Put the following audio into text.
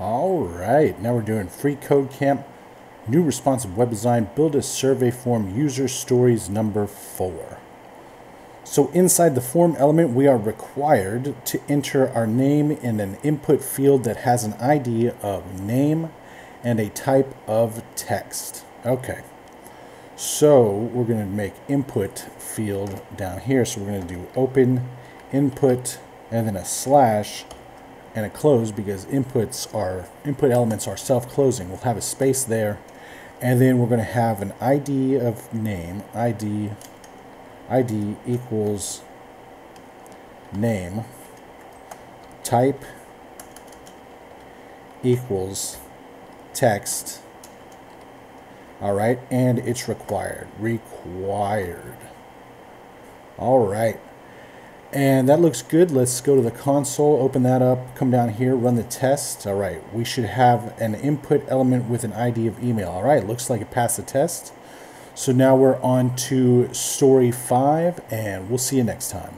All right, now we're doing freeCodeCamp, new responsive web design, build a survey form, user stories number four. So inside the form element, we are required to enter our name in an input field that has an ID of name and a type of text. Okay, so we're going to make input field down here. So we're going to do open input and then a slash and a close because inputs are input elements are self-closing. We'll have a space there, and then we're going to have an ID of name ID ID equals name type equals text. All right, and it's required. Required. All right. And that looks good. Let's go to the console, open that up, come down here, run the test. All right, we should have an input element with an ID of email. All right, looks like it passed the test. So now we're on to story five, and we'll see you next time.